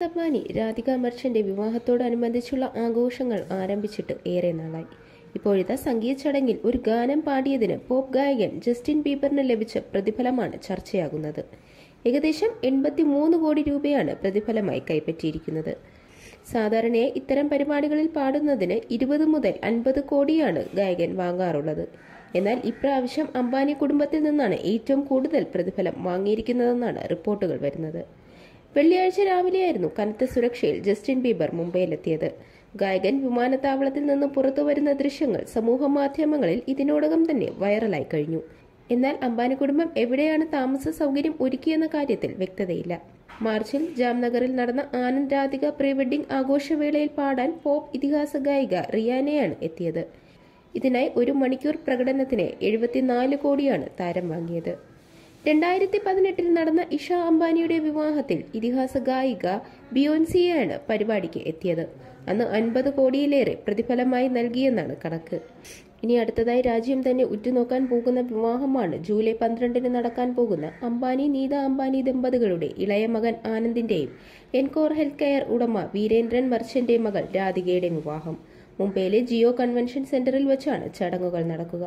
അംബാനി രാധിക മർച്ചന്റെ വിവാഹത്തോടനുബന്ധിച്ചുള്ള ആഘോഷങ്ങൾ ആരംഭിച്ചിട്ട് ഏറെ നാളായി. ഇപ്പോഴത്തെ സംഗീത ചടങ്ങിൽ ഒരു ഗാനം പാടിയതിന് പോപ്പ് ഗായകൻ ജസ്റ്റിൻ ബീബറിന് ലഭിച്ച പ്രതിഫലമാണ് ചർച്ചയാകുന്നത്. ഏകദേശം എൺപത്തിമൂന്ന് കോടി രൂപയാണ് പ്രതിഫലമായി കൈപ്പറ്റിയിരിക്കുന്നത്. സാധാരണയായി ഇത്തരം പരിപാടികളിൽ പാടുന്നതിന് ഇരുപത് മുതൽ അൻപത് കോടിയാണ് ഗായകൻ വാങ്ങാറുള്ളത്. എന്നാൽ ഇപ്രാവശ്യം അംബാനി കുടുംബത്തിൽ നിന്നാണ് ഏറ്റവും കൂടുതൽ പ്രതിഫലം വാങ്ങിയിരിക്കുന്നതെന്നാണ് റിപ്പോർട്ടുകൾ വരുന്നത്. വെള്ളിയാഴ്ച രാവിലെയായിരുന്നു കനത്ത സുരക്ഷയിൽ ജസ്റ്റിൻ ബീബർ മുംബൈയിലെത്തിയത്. ഗായകൻ വിമാനത്താവളത്തിൽ നിന്ന് പുറത്തു വരുന്ന ദൃശ്യങ്ങൾ സമൂഹ മാധ്യമങ്ങളിൽ ഇതിനോടകം തന്നെ വൈറലായി കഴിഞ്ഞു. എന്നാൽ അംബാനി കുടുംബം എവിടെയാണ് താമസ സൗകര്യം ഒരുക്കിയെന്ന കാര്യത്തിൽ വ്യക്തതയില്ല. മാർച്ചിൽ ജാംനഗറിൽ നടന്ന ആനന്ദ് രാധിക പ്രീ വെഡിംഗ് ആഘോഷവേളയിൽ പാടാൻ പോപ്പ് ഇതിഹാസ ഗായിക റിയാനയാണ് എത്തിയത്. ഇതിനായി ഒരു മണിക്കൂർ പ്രകടനത്തിന് എഴുപത്തിനാല് കോടിയാണ് താരം വാങ്ങിയത്. രണ്ടായിരത്തി പതിനെട്ടിൽ നടന്ന ഇഷ അംബാനിയുടെ വിവാഹത്തിൽ ഇതിഹാസ ഗായിക ബിയോൻസിയാണ് പരിപാടിക്ക് എത്തിയത്. അന്ന് അൻപത് കോടിയിലേറെ പ്രതിഫലമായി നൽകിയെന്നാണ് കണക്ക്. ഇനി അടുത്തതായി രാജ്യം തന്നെ ഉറ്റുനോക്കാൻ പോകുന്ന വിവാഹമാണ് ജൂലൈ പന്ത്രണ്ടിന് നടക്കാൻ പോകുന്ന അംബാനി നീത അംബാനി ദമ്പതികളുടെ ഇളയ മകൻ ആനന്ദിന്റെയും എൻകോർ ഹെൽത്ത് കെയർ ഉടമ വീരേന്ദ്രൻ മർച്ചന്റെ മകൾ രാധികയുടെ വിവാഹം. മുംബൈയിലെ ജിയോ കൺവെൻഷൻ സെന്ററിൽ വെച്ചാണ് ചടങ്ങുകൾ നടക്കുക.